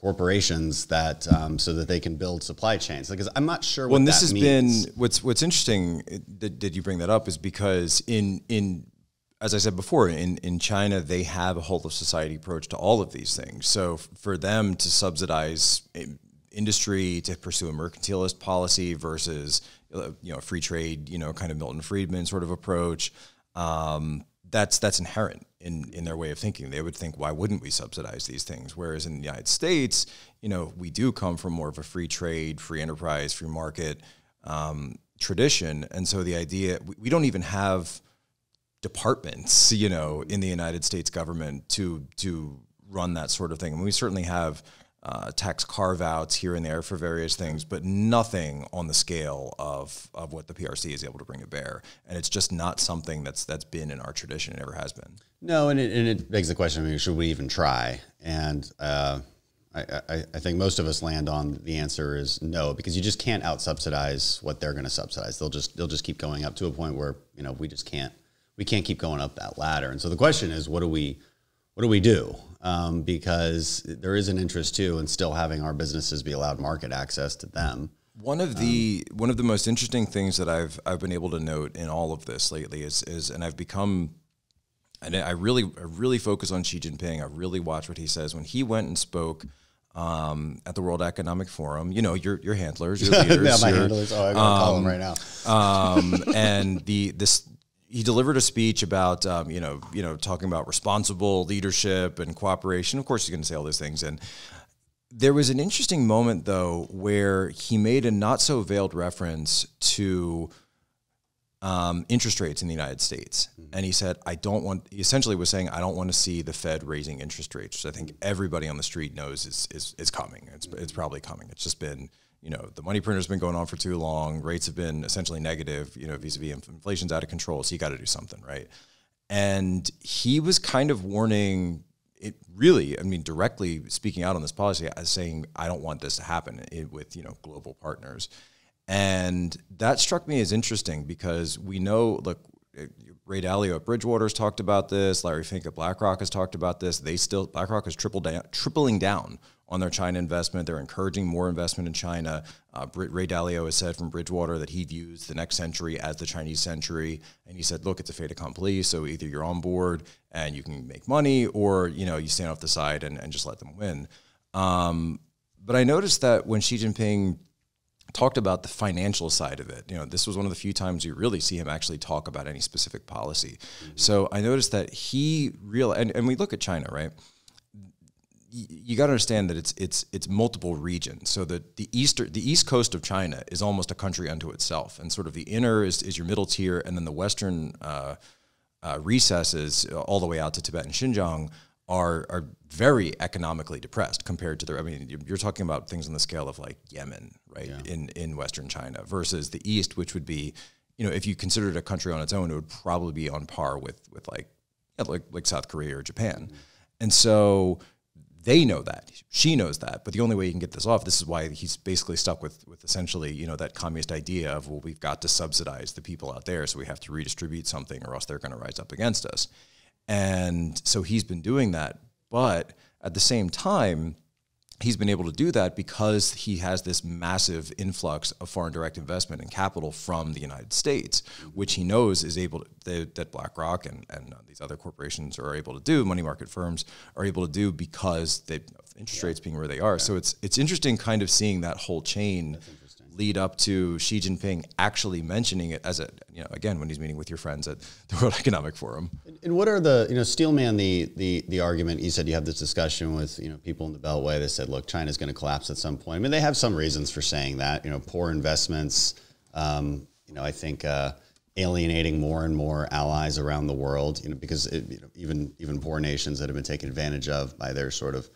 corporations that um, so that they can build supply chains. Because I'm not sure. Well, what this that has means. been what's what's interesting that, that you bring that up is because in in as I said before, in, in China, they have a whole of society approach to all of these things. So for them to subsidize eh, industry to pursue a mercantilist policy versus uh, you know free trade, you know, kind of Milton Friedman sort of approach, um, that's that's inherent in in their way of thinking. They would think, why wouldn't we subsidize these things? Whereas in the United States, you know, we do come from more of a free trade, free enterprise, free market um, tradition, and so the idea we, we don't even have departments, you know, in the United States government to to run that sort of thing. And we certainly have uh, tax carve outs here and there for various things, but nothing on the scale of of what the PRC is able to bring to bear. And it's just not something that's that's been in our tradition. It never has been. No, and it, and it begs the question: I mean, should we even try? And uh, I, I, I think most of us land on the answer is no, because you just can't out subsidize what they're going to subsidize. They'll just they'll just keep going up to a point where you know we just can't we can't keep going up that ladder. And so the question is, what do we what do we do? Um, because there is an interest too in still having our businesses be allowed market access to them. One of the one of the most interesting things that I've I've been able to note in all of this lately is is and I've become and I really I really focus on Xi Jinping. I really watch what he says when he went and spoke um, at the World Economic Forum. You know, your your handlers, your [LAUGHS] leaders, yeah, my your- handlers. Oh, I gotta call them right now. um, and the this he delivered a speech about um, you know you know talking about responsible leadership and cooperation. Of course, he's going to say all those things. And there was an interesting moment though where he made a not so veiled reference to um, interest rates in the United States, and he said, "I don't want." He essentially was saying, "I don't want to see the Fed raising interest rates." Which I think everybody on the street knows is is, is coming. It's it's probably coming. It's just been you know the money printer's been going on for too long. Rates have been essentially negative. You know, vis-a-vis inf- inflation's out of control. So you got to do something, right? And he was kind of warning it really, I mean, directly speaking out on this policy as saying, I don't want this to happen i- with, you know, global partners. And that struck me as interesting because we know, look, uh, Ray Dalio at Bridgewater's talked about this. Larry Fink at BlackRock has talked about this. They still BlackRock is triple down, tripling down on their China investment. They're encouraging more investment in China. Uh, Ray Dalio has said from Bridgewater that he views the next century as the Chinese century, and he said, "Look, it's a fait accompli. So either you're on board and you can make money, or you know you stand off the side and, and just let them win." Um, but I noticed that when Xi Jinping talked about the financial side of it. You know, this was one of the few times you really see him actually talk about any specific policy. So I noticed that he real and, and we look at China, right? You got to understand that it's it's it's multiple regions. So the the easter the east coast of China is almost a country unto itself, and sort of the inner is, is your middle tier, and then the western uh, uh, recesses all the way out to Tibet and Xinjiang are are very economically depressed compared to the. I mean, you're- you're talking about things on the scale of like Yemen, right, in in Western China versus the East, which would be, you know, if you considered a country on its own, it would probably be on par with with like yeah, like like South Korea or Japan, and so they know that. Xi knows that. But the only way you can get this off this is why he's basically stuck with with essentially you know that communist idea of well we've got to subsidize the people out there so we have to redistribute something or else they're going to rise up against us. And so he's been doing that but at the same time he's been able to do that because he has this massive influx of foreign direct investment and capital from the United States, which he knows is able to, that- that BlackRock and, and uh, these other corporations are able to do, money market firms are able to do because they interest rates being where they are. So it's it's interesting kind of seeing that whole chain lead up to Xi Jinping actually mentioning it as a you know again when he's meeting with your friends at [LAUGHS] the World Economic Forum. And what are the, you know, Steelman, the, the, the argument, you said you have this discussion with, you know, people in the Beltway that said, look, China's going to collapse at some point. I mean, they have some reasons for saying that, you know, poor investments, um, you know, I think uh, alienating more and more allies around the world, you know, because it, you know, even, even poor nations that have been taken advantage of by their sort of,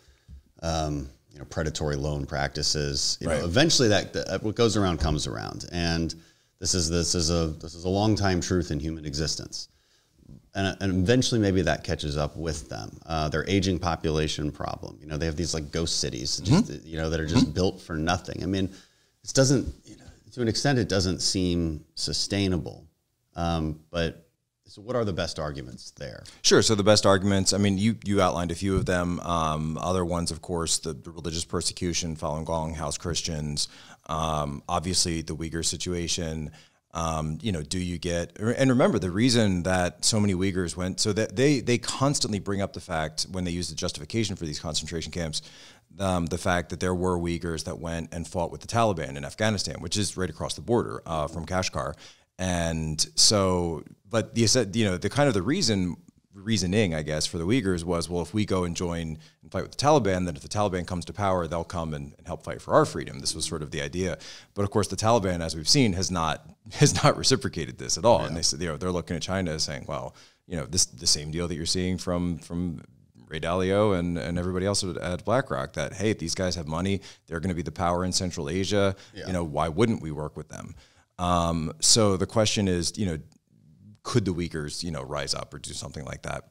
um, you know, predatory loan practices. You Right. know, eventually that, that what goes around comes around, and this is this is a this is a long time truth in human existence. And, and eventually, maybe that catches up with them. Uh, their aging population problem. You know, they have these like ghost cities, just, you know, that are just built for nothing. I mean, it doesn't, you know, to an extent, it doesn't seem sustainable. Um, but so, what are the best arguments there? Sure. So the best arguments, I mean, you you outlined a few of them. Um, other ones, of course, the, the religious persecution, Falun Gong, House Christians, um, obviously the Uyghur situation. Um, you know, do you get and remember the reason that so many Uyghurs went so that they they constantly bring up the fact when they use the justification for these concentration camps, um, the fact that there were Uyghurs that went and fought with the Taliban in Afghanistan, which is right across the border uh, from Kashgar, and so but the said you know the kind of the reason reasoning, I guess, for the Uyghurs was, well, if we go and join and fight with the Taliban, then if the Taliban comes to power, they'll come and, and help fight for our freedom. This was sort of the idea. But of course, the Taliban, as we've seen, has not [LAUGHS] has not reciprocated this at all. And they said, you know, they're looking at China as saying, well, you know, this the same deal that you're seeing from from Ray Dalio and, and everybody else at, at BlackRock that hey, these guys have money, they're going to be the power in Central Asia. You know, why wouldn't we work with them? Um, so the question is, you know, could the Uyghurs, you know, rise up or do something like that?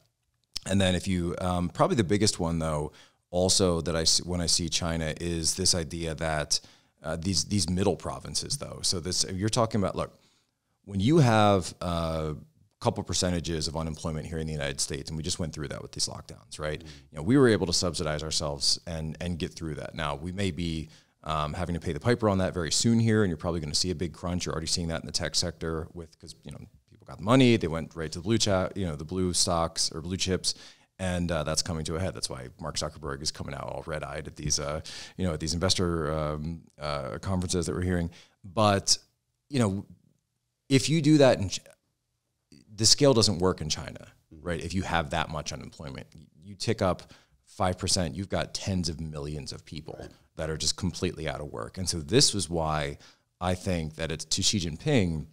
And then if you, um, probably the biggest one though, also that I see when I see China is this idea that uh, these these middle provinces though. So this you're talking about. Look, when you have a couple percentages of unemployment here in the United States, and we just went through that with these lockdowns, right? You know, we were able to subsidize ourselves and and get through that. Now we may be um, having to pay the piper on that very soon here, and you're probably going to see a big crunch. You're already seeing that in the tech sector with because you know people got the money, they went right to the blue chat, you know, the blue stocks or blue chips. And uh, that's coming to a head. That's why Mark Zuckerberg is coming out all red-eyed at these, uh, you know, at these investor um, uh, conferences that we're hearing. But you know, if you do that, in, Ch- the scale doesn't work in China, right? If you have that much unemployment, you tick up five percent, you've got tens of millions of people that are just completely out of work. And so this was why I think that it's to Xi Jinping,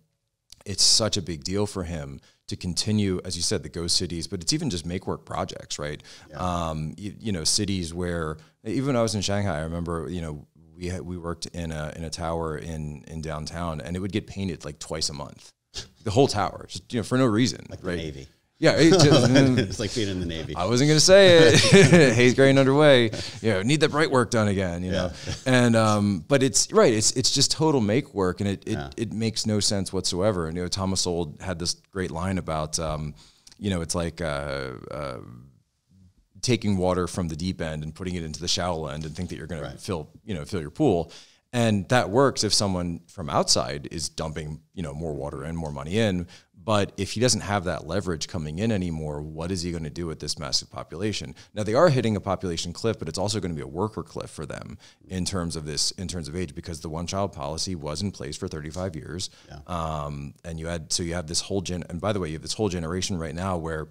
it's such a big deal for him to continue, as you said, the ghost cities, but it's even just make work projects, right? Um, you, you know, cities where even when I was in Shanghai, I remember, you know, we had, we worked in a in a tower in in downtown, and it would get painted like twice a month, the whole tower, just you know, for no reason, Like the? Navy. Yeah, it just- [LAUGHS] it's like being in the Navy. I wasn't gonna say it. [LAUGHS] [LAUGHS] Hayes grain underway. You know, need that bright work done again. You know, and um, but it's right. It's it's just total make work, and it it, it makes no sense whatsoever. And you know, Thomas Sowell had this great line about, um, you know, it's like. Uh, uh, taking water from the deep end and putting it into the shallow end and think that you're going to fill you know fill your pool and that works if someone from outside is dumping you know more water in more money in but if he doesn't have that leverage coming in anymore what is he going to do with this massive population? Now they are hitting a population cliff but it's also going to be a worker cliff for them in terms of this in terms of age because the one child policy was in place for 35 years. Um, and you had so you have this whole gen and by the way you have this whole generation right now where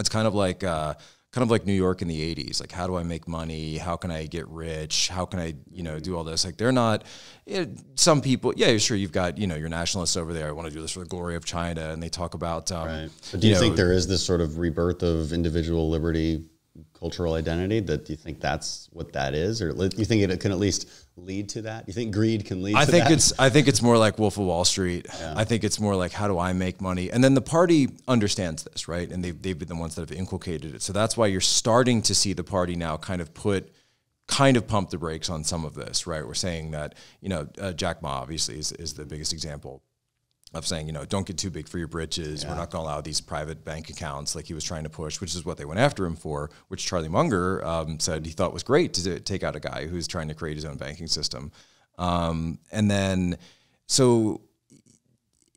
it's kind of like uh, kind of like New York in the 80s. Like, how do I make money? How can I get rich? How can I, you know, do all this? Like, they're not, it, some people, yeah, sure, you've got, you know, your nationalists over there. I want to do this for the glory of China. And they talk about, um, Right. But do you, know, think there is this sort of rebirth of individual liberty, cultural identity? That do you think that's what that is, or do you think it can at least lead to that? You think greed can lead? I to think that? it's I think it's more like Wolf of Wall Street. I think it's more like how do I make money? And then the party understands this, right? And they've they've been the ones that have inculcated it. So that's why you're starting to see the party now kind of put kind of pump the brakes on some of this, right? We're saying that, you know, uh, Jack Ma obviously is, is the biggest example of saying, you know, don't get too big for your britches. We're not going to allow these private bank accounts like he was trying to push, which is what they went after him for, which Charlie Munger um, said he thought was great to take out a guy who's trying to create his own banking system. Um, and then, so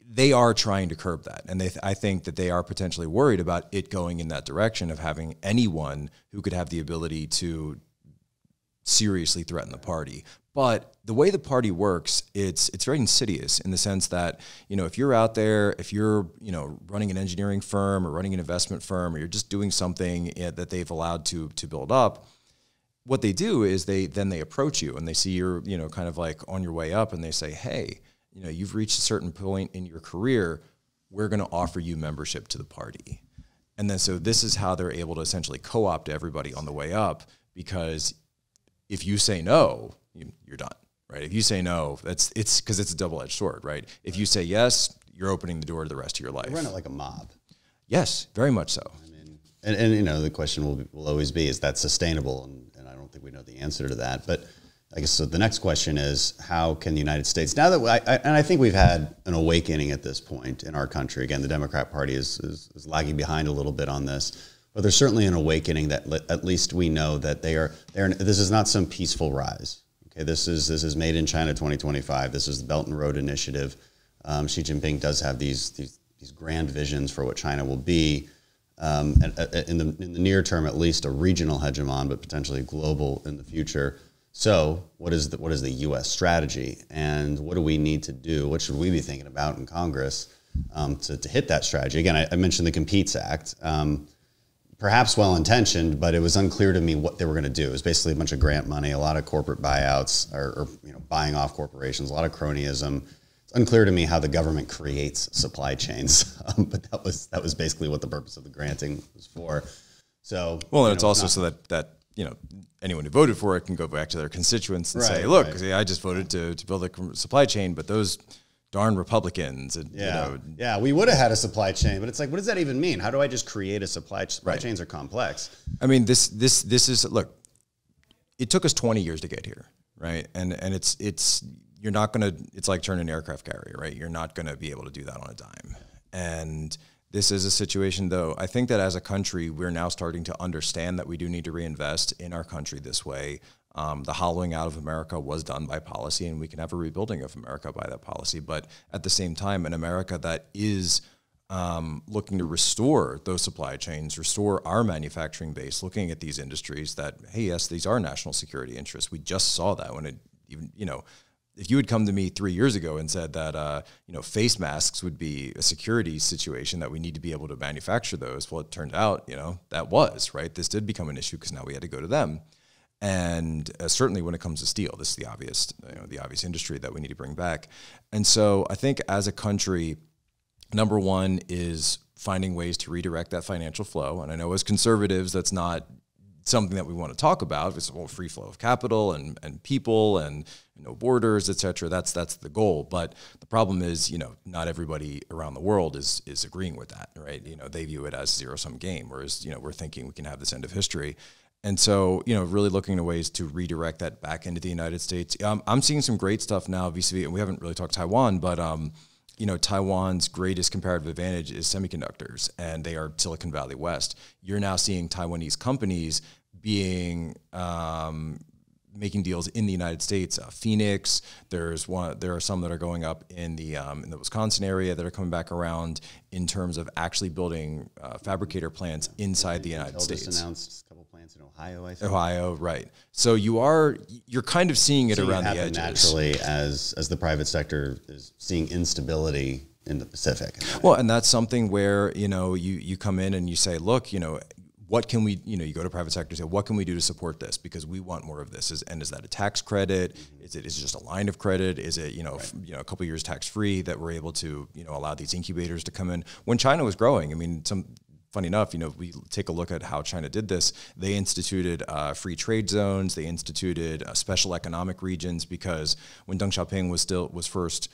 they are trying to curb that. And they, I think that they are potentially worried about it going in that direction of having anyone who could have the ability to seriously threaten the party. But the way the party works, it's it's very insidious in the sense that you know if you're out there, if you're you know running an engineering firm or running an investment firm, or you're just doing something eh, that they've allowed to to build up, what they do is they then they approach you and they see you're you know kind of like on your way up, and they say, hey, you know you've reached a certain point in your career, we're going to offer you membership to the party. And then so this is how they're able to essentially co-opt everybody on the way up because if you say no, you're done, right? If you say no, that's it's because it's a double-edged sword, right? If you say yes, you're opening the door to the rest of your life. run it like a mob. Yes, very much so. And, and you know, the question will, be, will always be, is that sustainable? And, and I don't think we know the answer to that. But I guess so the next question is, how can the United States, now that, we, I, I, and I think we've had an awakening at this point in our country. Again, the Democrat Party is, is, is lagging behind a little bit on this. But there's certainly an awakening that at least we know that they are, they're, this is not some peaceful rise. Okay, this is, this is made in China 2025. This is the Belt and Road Initiative. Um, Xi Jinping does have these, these, these grand visions for what China will be um, in, the, in the near term, at least a regional hegemon, but potentially global in the future. So, what is the, what is the U.S. strategy, and what do we need to do? What should we be thinking about in Congress um, to, to hit that strategy? Again, I, I mentioned the Competes Act. Um, perhaps well intentioned, but it was unclear to me what they were going to do. It was basically a bunch of grant money, a lot of corporate buyouts, or, or you know, buying off corporations, a lot of cronyism. It's unclear to me how the government creates supply chains, [LAUGHS] um, but that was that was basically what the purpose of the granting was for. So, Well, and it's know, also not- so that that you know anyone who voted for it can go back to their constituents and say, "Look, right. see, I just voted to, to build a supply chain, but those darn Republicans, and yeah, you know, yeah, we would have had a supply chain, but it's like, what does that even mean? How do I just create a supply? Supply Right. chains are complex. I mean, this this this is look. It took us 20 years to get here, right? And and it's it's you're not gonna. It's like turning an aircraft carrier, right? You're not gonna be able to do that on a dime. And this is a situation, though. I think that as a country, we're now starting to understand that we do need to reinvest in our country this way. Um, the hollowing out of America was done by policy, and we can have a rebuilding of America by that policy. But at the same time, an America that is um, looking to restore those supply chains, restore our manufacturing base, looking at these industries that, hey, yes, these are national security interests. We just saw that when it even, you know, if you had come to me three years ago and said that, uh, you know, face masks would be a security situation that we need to be able to manufacture those, well, it turned out, you know, that was, right? This did become an issue because now we had to go to them. And uh, certainly when it comes to steel, this is the obvious, you know, the obvious industry that we need to bring back. And so I think as a country, number one is finding ways to redirect that financial flow. And I know as conservatives, that's not something that we want to talk about. It's a free flow of capital and, and people and no borders, et cetera. That's that's the goal. But the problem is, you know, not everybody around the world is is agreeing with that, right? You know, they view it as zero sum game, whereas you know we're thinking we can have this end of history. And so, you know, really looking at ways to redirect that back into the United States. Um, I'm seeing some great stuff now, vis-a-vis, and we haven't really talked Taiwan, but um, you know, Taiwan's greatest comparative advantage is semiconductors, and they are Silicon Valley West. You're now seeing Taiwanese companies being um, making deals in the United States. Uh, Phoenix, there's one. There are some that are going up in the um, in the Wisconsin area that are coming back around in terms of actually building uh, fabricator plants inside the United States. Just announced a couple plants in Ohio, I think. Ohio, right? So you are you're kind of seeing it Seeing it around the edges. naturally as as the private sector is seeing instability in the Pacific. Well, and that's something where you know you you come in and you say, look, you know, what can we, you know, you go to private sector and say, what can we do to support this because we want more of this. Is and is that a tax credit? Mm-hmm. Is it is it just a line of credit? Is it you know f- you know a couple years tax free that we're able to you know allow these incubators to come in when China was growing? I mean, some. Funny enough, you know, we take a look at how China did this. They instituted uh, free trade zones. They instituted uh, special economic regions because when Deng Xiaoping was still was first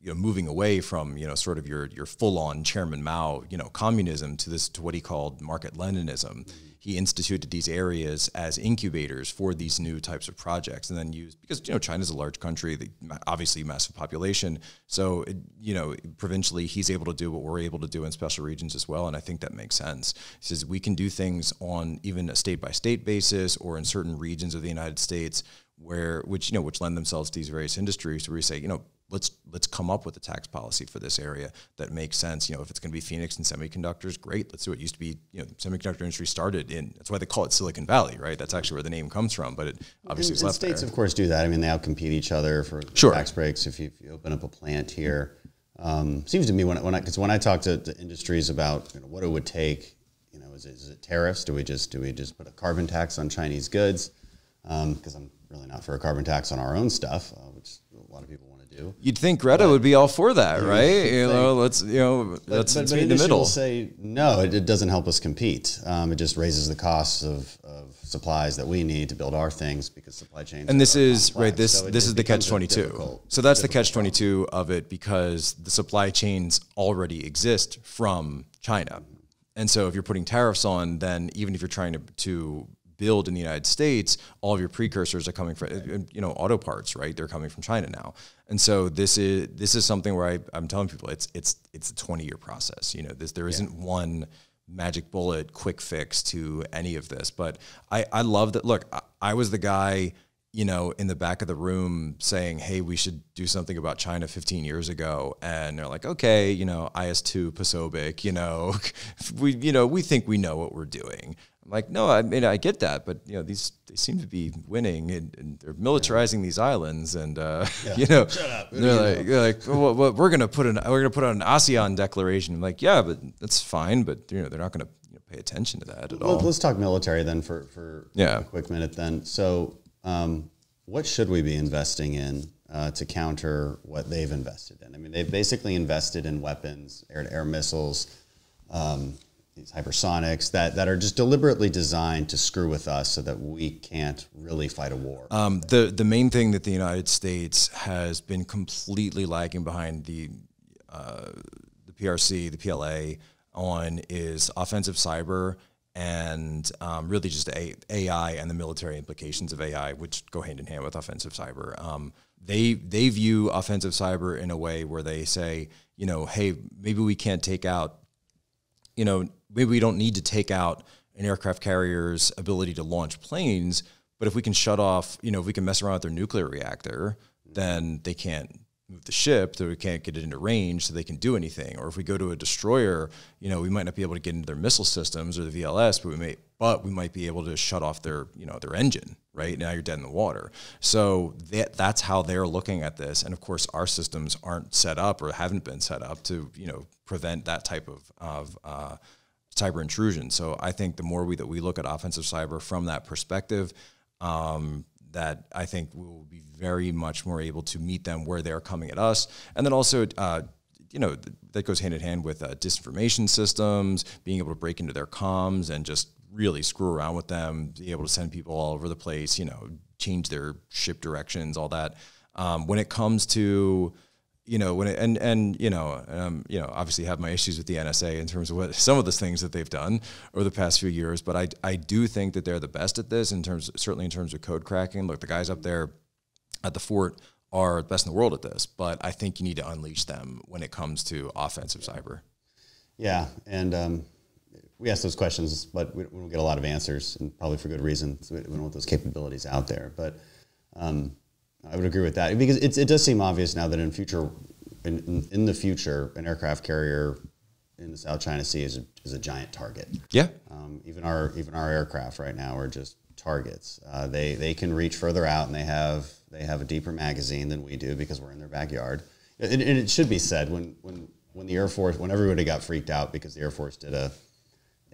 you know, moving away from you know sort of your your full on Chairman Mao you know communism to this to what he called market Leninism. He instituted these areas as incubators for these new types of projects, and then used because you know China's a large country, the, obviously massive population. So it, you know provincially, he's able to do what we're able to do in special regions as well, and I think that makes sense. He says we can do things on even a state by state basis or in certain regions of the United States where which you know which lend themselves to these various industries where we say you know let's let's come up with a tax policy for this area that makes sense. You know, if it's going to be Phoenix and semiconductors, great. Let's do it. it. Used to be, you know, the semiconductor industry started in. That's why they call it Silicon Valley, right? That's actually where the name comes from. But it obviously and, and states, there. of course, do that. I mean, they outcompete each other for Sure. tax breaks. If you, if you open up a plant here, um, seems to me when I- when I because when I talk to, to industries about you know, what it would take, you know, is it, is it tariffs? Do we just do we just put a carbon tax on Chinese goods? Because I'm really not for a carbon tax on our own stuff, uh, which a lot of people do. You'd think Greta would be all for that, right? [LAUGHS] You know, let's you know, But, let's, but, let's but meet in the middle. say no. It, it doesn't help us compete. Um, it just raises the costs of, of supplies that we need to build our things because supply chains. and this is complex. right. This So this is the catch twenty two. So that's the catch twenty two of it because the supply chains already exist from China, and so if you're putting tariffs on, then even if you're trying to to build in the United States, all of your precursors are coming from you know auto parts, right? They're coming from China now, and so this is this is something where I, I'm telling people it's it's it's a 20 year process. You know, this there isn't one magic bullet quick fix to any of this. But I, I love that. Look, I, I was the guy, you know, in the back of the room saying, Hey, we should do something about China 15 years ago. And they're like, okay, you know, IS2 Posobiec, you know, [LAUGHS] we, you know, we think we know what we're doing. I'm like, no, I mean, I get that, but you know, these, they seem to be winning and, and they're militarizing these islands. And, uh, [LAUGHS] you know, they're like, they're like well, well, we're going to put an, we're going to put on an ASEAN declaration. I'm like, yeah, but that's fine. But you know, they're not going to you know, pay attention to that at all. Let's talk military then for for Yeah. a quick minute then. So, um, what should we be investing in uh, to counter what they've invested in? I mean, they've basically invested in weapons, air-to-air missiles, um, these hypersonics that that are just deliberately designed to screw with us so that we can't really fight a war. Um, the the main thing that the United States has been completely lagging behind the uh, the PRC, the PLA on is offensive cyber and um, really just AI and the military implications of AI, which go hand in hand with offensive cyber. Um, they they view offensive cyber in a way where they say, you know, hey, maybe we can't take out you know, maybe we don't need to take out an aircraft carrier's ability to launch planes, but if we can shut off, you know, if we can mess around with their nuclear reactor, then they can't move the ship, so we can't get it into range, so they can do anything. Or if we go to a destroyer, you know, we might not be able to get into their missile systems or the VLS, but we may, but we might be able to shut off their, you know, their engine. Right now, you're dead in the water. So that that's how they're looking at this. And of course, our systems aren't set up or haven't been set up to, you know, prevent that type of of uh, cyber intrusion. So I think the more we that we look at offensive cyber from that perspective, um, that I think we will be very much more able to meet them where they're coming at us, and then also uh, you know th- that goes hand in hand with uh, disinformation systems, being able to break into their comms and just really screw around with them, be able to send people all over the place, you know, change their ship directions, all that. Um, when it comes to you know when it, and and you know um, you know obviously have my issues with the NSA in terms of what [LAUGHS] some of the things that they've done over the past few years, but I I do think that they're the best at this in terms certainly in terms of code cracking. Look, the guys up there at the fort are the best in the world at this, but I think you need to unleash them when it comes to offensive cyber. Yeah, and um, we ask those questions, but we, don't get a lot of answers, and probably for good reason. So we don't want those capabilities out there, but. Um, I would agree with that because it, it does seem obvious now that in future, in, in, in, the future, an aircraft carrier in the South China Sea is a, is a giant target. Yeah. Um, even our even our aircraft right now are just targets. Uh, they they can reach further out and they have they have a deeper magazine than we do because we're in their backyard. And, and it should be said when when when the Air Force when everybody got freaked out because the Air Force did a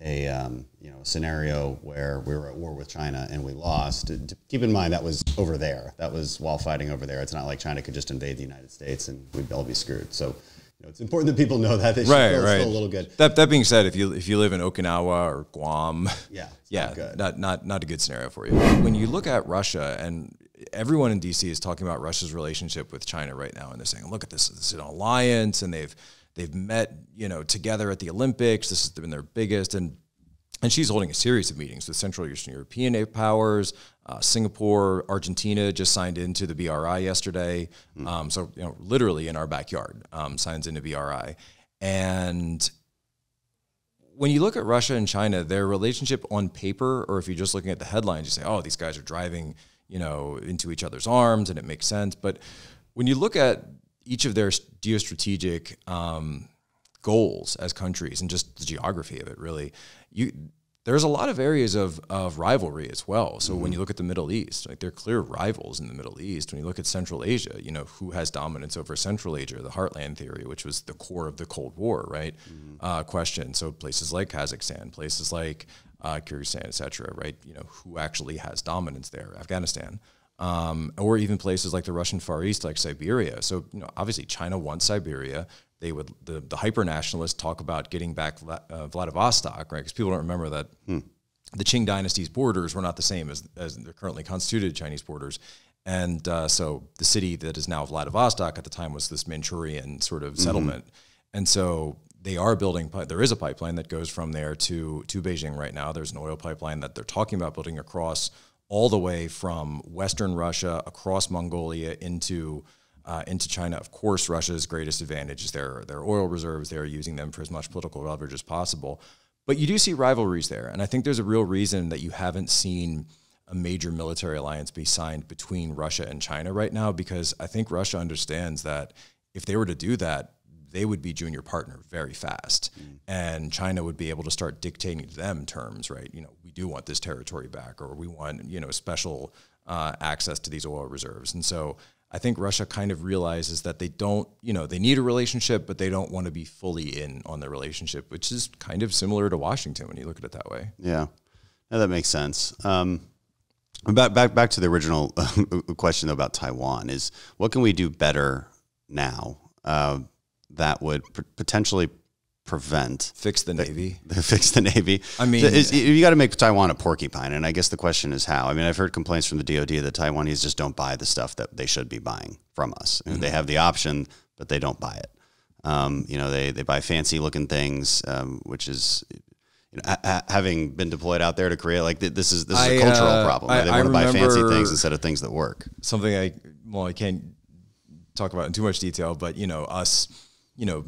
a um, you know scenario where we were at war with China and we lost. To, to keep in mind that was over there. That was while fighting over there. It's not like China could just invade the United States and we'd all be screwed. So you know, it's important that people know that they right, feel, right. a little good. That that being said, if you if you live in Okinawa or Guam, yeah, [LAUGHS] yeah, not, not not not a good scenario for you. When you look at Russia and everyone in DC is talking about Russia's relationship with China right now, and they're saying, "Look at this, this is an alliance," and they've they've met, you know, together at the Olympics. This has been their biggest, and and Xi's holding a series of meetings with Central Eastern European powers. Uh, Singapore, Argentina just signed into the BRI yesterday. Mm. Um, so, you know, literally in our backyard, um, signs into BRI. And when you look at Russia and China, their relationship on paper, or if you're just looking at the headlines, you say, oh, these guys are driving, you know, into each other's arms and it makes sense. But when you look at each of their geostrategic um, goals as countries and just the geography of it, really, you there's a lot of areas of, of rivalry as well. So mm-hmm. when you look at the Middle East, like they're clear rivals in the Middle East. When you look at Central Asia, you know who has dominance over Central Asia, the Heartland theory, which was the core of the Cold War, right? Mm-hmm. Uh, question. So places like Kazakhstan, places like uh, Kyrgyzstan, et cetera, right? You know who actually has dominance there? Afghanistan. Um, or even places like the Russian Far East, like Siberia. So, you know, obviously China wants Siberia they would the, the hyper nationalists talk about getting back uh, Vladivostok, right? Because people don't remember that hmm. the Qing dynasty's borders were not the same as as the currently constituted Chinese borders, and uh, so the city that is now Vladivostok at the time was this Manchurian sort of mm-hmm. settlement, and so they are building. There is a pipeline that goes from there to to Beijing right now. There's an oil pipeline that they're talking about building across all the way from Western Russia across Mongolia into uh, into China. Of course, Russia's greatest advantage is their their oil reserves. They're using them for as much political leverage as possible. But you do see rivalries there, and I think there's a real reason that you haven't seen a major military alliance be signed between Russia and China right now, because I think Russia understands that if they were to do that, they would be junior partner very fast, mm. and China would be able to start dictating to them terms. Right? You know, we do want this territory back, or we want you know special uh, access to these oil reserves, and so I think Russia kind of realizes that they don't, you know, they need a relationship, but they don't want to be fully in on the relationship, which is kind of similar to Washington when you look at it that way. Yeah, yeah that makes sense. Um, back back back to the original [LAUGHS] question though, about Taiwan is what can we do better now uh, that would potentially prevent fix the navy [LAUGHS] fix the navy i mean you got to make taiwan a porcupine and i guess the question is how i mean i've heard complaints from the dod that taiwanese just don't buy the stuff that they should be buying from us mm-hmm. they have the option but they don't buy it um, you know they, they buy fancy looking things um, which is you know, ha- having been deployed out there to Korea, like th- this is this is a cultural uh, problem. I, they want to buy fancy things instead of things that work. Something I well, I can't talk about in too much detail, but you know, us, you know,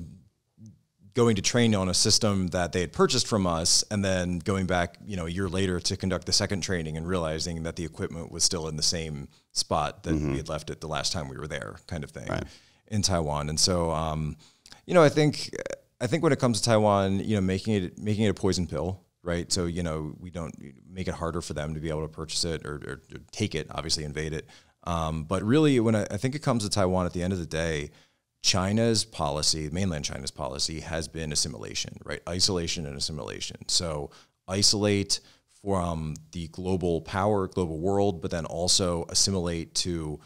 going to train on a system that they had purchased from us and then going back you know a year later to conduct the second training and realizing that the equipment was still in the same spot that mm-hmm. we had left it the last time we were there kind of thing right. in taiwan and so um, you know i think i think when it comes to taiwan you know making it making it a poison pill right so you know we don't make it harder for them to be able to purchase it or, or, or take it obviously invade it um, but really when I, I think it comes to taiwan at the end of the day China's policy, mainland China's policy, has been assimilation, right? Isolation and assimilation. So isolate from the global power, global world, but then also assimilate to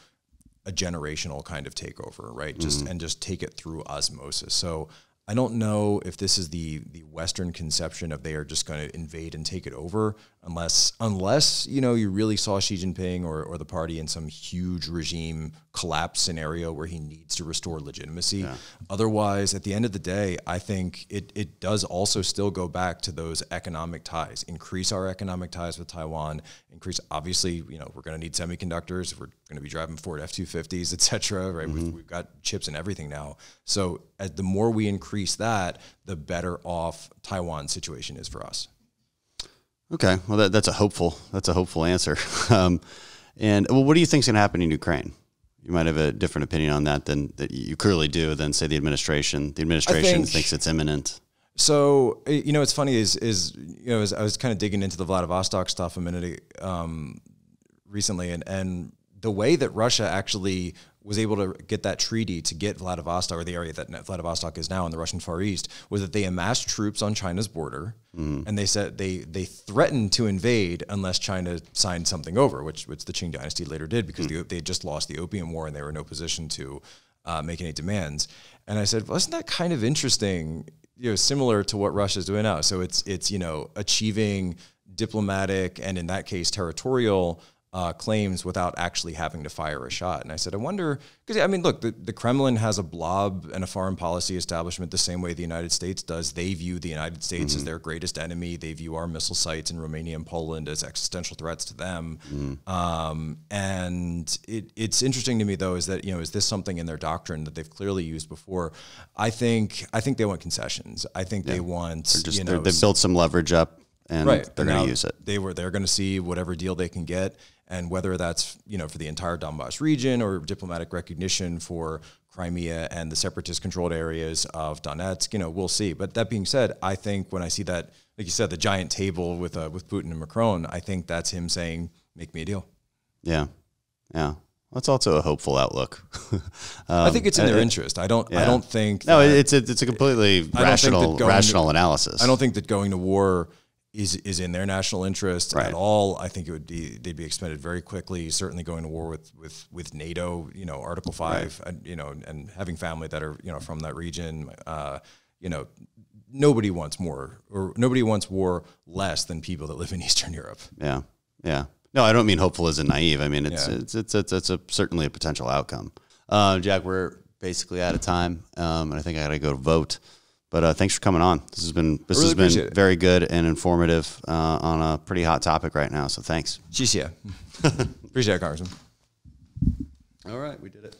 a generational kind of takeover, right? Just mm-hmm. and just take it through osmosis. So I don't know if this is the the Western conception of they are just going to invade and take it over, unless unless you know you really saw Xi Jinping or, or the party in some huge regime collapse scenario where he needs to restore legitimacy. Otherwise, at the end of the day, I think it it does also still go back to those economic ties. Increase our economic ties with Taiwan. Increase obviously, you know, we're going to need semiconductors. We're going to be driving Ford F two fifties, et cetera. Right? We've, mm-hmm. we've got chips and everything now. So as the more we increase that, the better off Taiwan's situation is for us. Okay, well that, that's a hopeful that's a hopeful answer. [LAUGHS] Um, and well, what do you think is going to happen in Ukraine? You might have a different opinion on that than that you clearly do than say the administration. The administration think- thinks it's imminent. So you know, it's funny is is you know, as I was kind of digging into the Vladivostok stuff a minute um, recently, and and the way that Russia actually was able to get that treaty to get Vladivostok or the area that Vladivostok is now in the Russian Far East was that they amassed troops on China's border, and they said they they threatened to invade unless China signed something over, which which the Qing dynasty later did because the, they had just lost the Opium War and they were in no position to uh, make any demands. And I said, wasn't that kind of interesting? You know, similar to what Russia's doing now. So it's it's you know achieving diplomatic and in that case territorial uh, claims without actually having to fire a shot. And I said, I wonder, because I mean, look, the, the Kremlin has a blob and a foreign policy establishment the same way the United States does. They view the United States as their greatest enemy. They view our missile sites in Romania and Poland as existential threats to them. Um, and it, it's interesting to me, though, is that you know, is this something in their doctrine that they've clearly used before? I think I think they want concessions. I think they want Just you know they've built some leverage up, and they're going to use it. They were they're going to see whatever deal they can get, and whether that's you know for the entire Donbass region or diplomatic recognition for Crimea and the separatist controlled areas of Donetsk, you know, we'll see. But that being said, I think when I see that, like you said, the giant table with uh, with Putin and Macron, I think that's him saying, "Make me a deal." Yeah, yeah. That's also a hopeful outlook. [LAUGHS] I think it's in Um, their uh, interest. I don't. I don't think. no, it's a, it's a completely that rational to- rational analysis. I don't think that going to war is is in their national interest Right. at all. I think it would be they'd be expended very quickly. Certainly going to war with with with NATO, you know, Article Five, and, you know, and having family that are you know from that region, uh, you know. Nobody wants more, or nobody wants war less than people that live in [LAUGHS] Eastern Europe. Yeah, yeah. No, I don't mean hopeful as in naive. I mean it's Yeah. it's, it's it's it's a certainly a potential outcome. Uh, Jack, we're basically out of time, um, and I think I got to go vote. But uh, thanks for coming on. This has been this really has been very good and informative uh, on a pretty hot topic right now. So thanks. Jeez, yeah. [LAUGHS] Appreciate it, Congressman. All right, we did it.